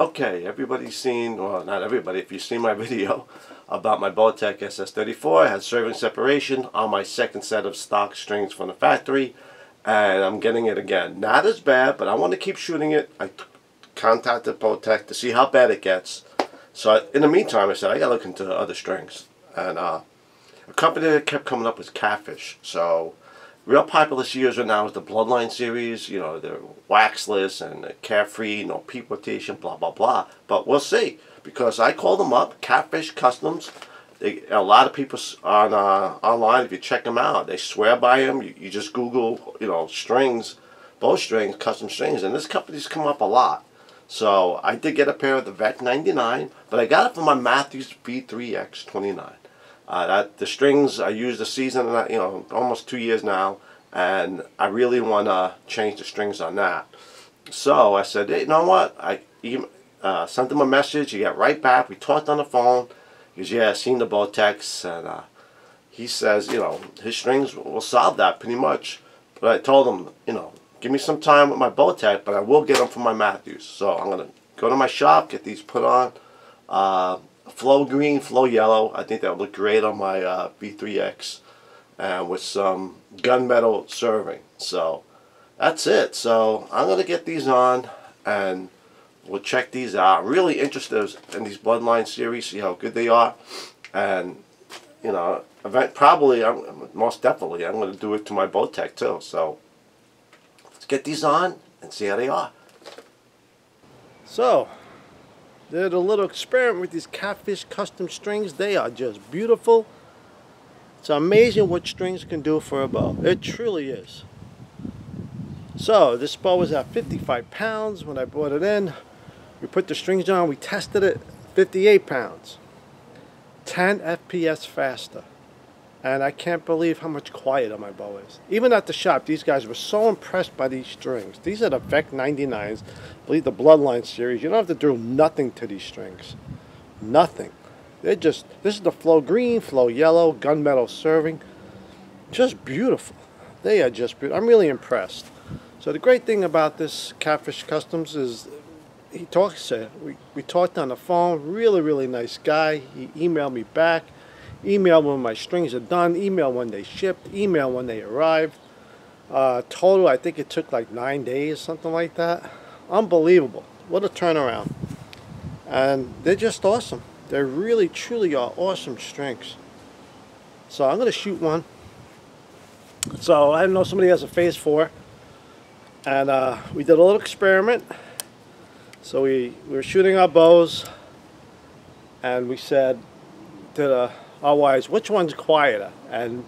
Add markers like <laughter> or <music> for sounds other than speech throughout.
Okay, everybody's seen, well not everybody, if you've seen my <laughs> video about my Bowtech SS34, I had serving separation on my second set of stock strings from the factory and I'm getting it again. Not as bad, but I want to keep shooting it. I contacted Bowtech to see how bad it gets. So in the meantime, I said, I gotta look into other strings. And uh, a company that kept coming up was Catfish. So real popular series right now is the Bloodline series, you know, the waxless and carefree, no peep rotation, blah, blah, blah. But we'll see, because I called them up, Catfish Customs. They, a lot of people on uh, online, if you check them out, they swear by them. You, you just Google, you know, strings, bow strings, custom strings, and this company's come up a lot. So I did get a pair of the VEC 99, but I got it from my Mathews V3X29. Uh, that the strings I used the season, you know, almost two years now, and I really want to change the strings on that. So I said, hey, you know what? I uh, sent him a message. He got right back. We talked on the phone. He goes, yeah, I seen the Bowtechs, and uh, he says, you know, his strings will solve that pretty much. But I told him, you know, give me some time with my Bowtech, but I will get them from my Mathews. So I'm gonna go to my shop, get these put on. Uh, flow green, flow yellow. I think that would look great on my uh, V3X and with some gunmetal serving. So that's it. So I'm going to get these on and we'll check these out. I'm really interested in these Bloodline series, see how good they are. And, you know, event probably, I'm, most definitely, I'm going to do it to my Bowtech too. So let's get these on and see how they are. So, did a little experiment with these catfish custom strings. They are just beautiful. It's amazing what strings can do for a bow. It truly is. So this bow was at 55 pounds when I brought it in. We put the strings on, we tested it, 58 pounds. 10 FPS faster. And I can't believe how much quieter my bow is. Even at the shop, these guys were so impressed by these strings. These are the VEC 99s. I believe the Bloodline series. You don't have to do nothing to these strings. Nothing. They're just, this is the flow green, flow yellow, gunmetal serving. Just beautiful. They are just beautiful. I'm really impressed. So the great thing about this Catfish Customs is he talks, uh, we, we talked on the phone, really, really nice guy. He emailed me back email when my strings are done, email when they shipped, email when they arrived. Uh, total, I think it took like nine days, something like that. Unbelievable. What a turnaround. And they're just awesome. They really, truly are awesome strings. So I'm going to shoot one. So I know somebody has a phase four. And uh, we did a little experiment. So we, we were shooting our bows. And we said to the Otherwise, which one's quieter? And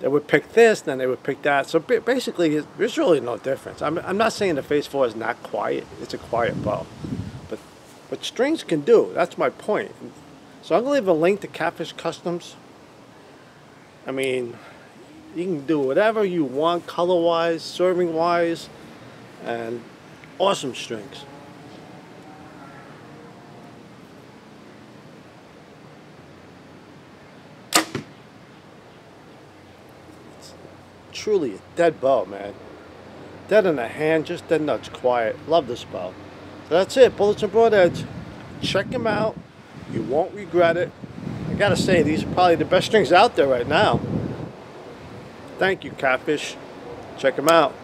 they would pick this, then they would pick that. So basically, there's really no difference. I'm, I'm not saying the Phase 4 is not quiet. It's a quiet bow. But, but strings can do. That's my point. So I'm to leave a link to Catfish Customs. I mean, you can do whatever you want color-wise, serving-wise, and awesome strings. Truly a dead bow, man. Dead in the hand, just dead nuts quiet. Love this bow. So that's it, Bullets and Broadheads. Check them out. You won't regret it. I gotta say, these are probably the best strings out there right now. Thank you, Catfish. Check them out.